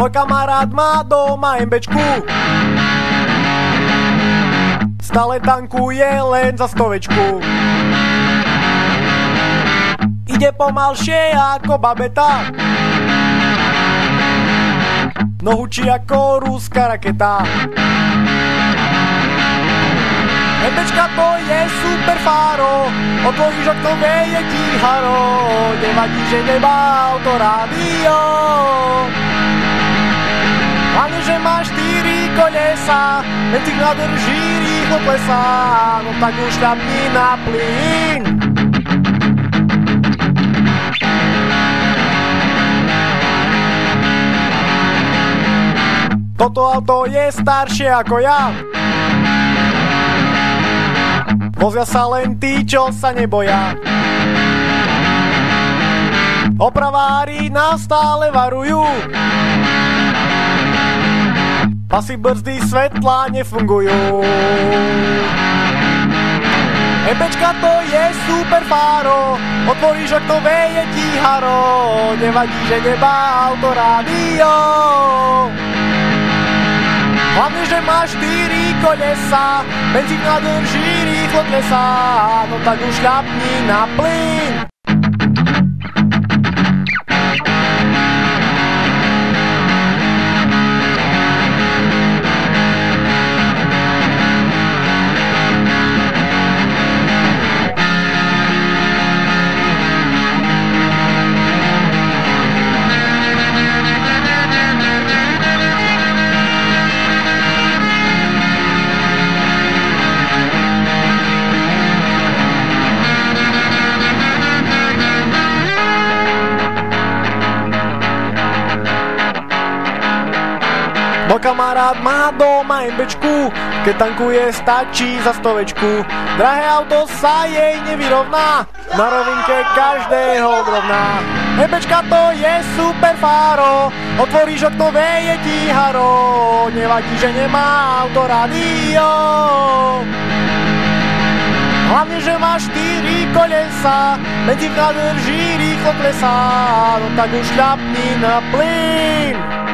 Môj kamarát má doma MBčku Stále tankuje len za stovečku. Ide pomalšie ako babeta. No hučí ako rúska raketa. MBčka to je super fáro Otvoríš okno, veje ti haro. Nevadí, že nemá auto rádio Hlavne, že má štyri kolesa Benzík nadrží, rýchlo klesá No tak už šľapni na plyn. Toto auto je staršie ako ja. Vozia sa len tí, čo sa neboja. Opravári nás stále varujú Pasy brzdy svetla nefungujú. Ebečka to je super fáro. Otvoríš okno, veje ti haro. Nevadí, že nemá auto rádio Hlavne, že má štyri kolesa. Benzín nadrží, rýchlo klesá No tak už šľapni na plyn Môj kamarát má doma MBčku, keď tankuje stačí za stovečku. Drahé auto sa jej nevyrovná, na rovinke každého odrovná. MBčka to je super fáro, otvoríš okno, veje ti haro. Nevadí, že nemá auto rádio. Hlavne, že má štyri kolesa, benzín drží, rýchlo klesá, no tak už šľapni na plyn.